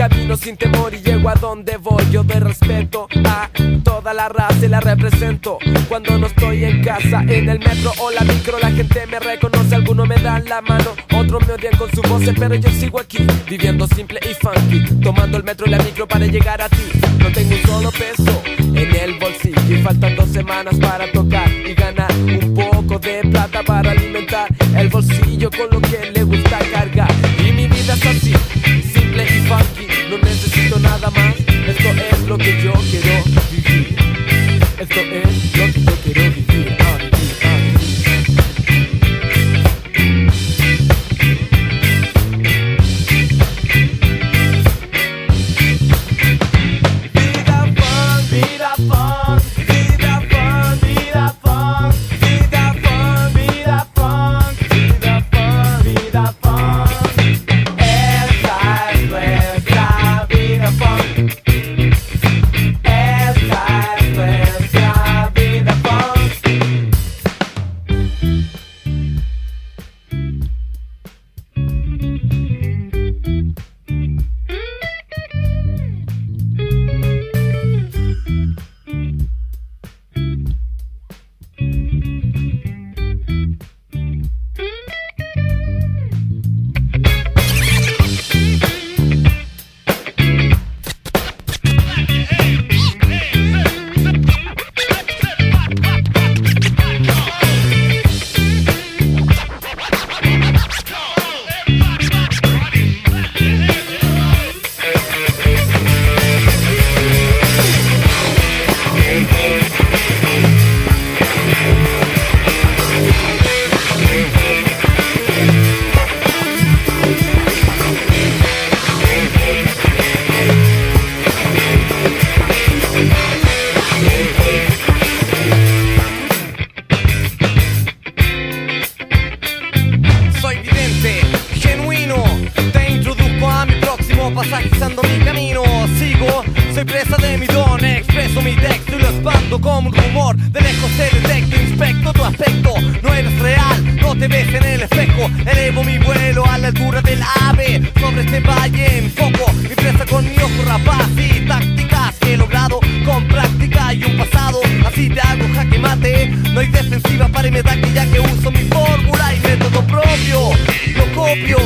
Camino sin temor y llego a donde voy. Yo doy respeto a toda la raza y la represento. Cuando no estoy en casa, en el metro o la micro, la gente me reconoce. Algunos me dan la mano, otros me odian con su voz, pero yo sigo aquí, viviendo simple y funky. Tomando el metro y la micro para llegar a ti. No tengo un solo peso en el bolsillo y faltan dos semanas para tocar y ganar un poco de plata para alimentar el bolsillo con lo que soy presa de mi don Expreso mi texto y lo expando como un rumor. De lejos te detecto, inspecto tu aspecto. No eres real, no te ves en el espejo. Elevo mi vuelo a la altura del ave. Sobre este valle enfoco Mi presa con mi ojo rapaz Y tácticas que he logrado con práctica y un pasado. Así te hago jaque mate. No hay defensiva para imitar que ya que uso mi fórmula y método propio. Lo copio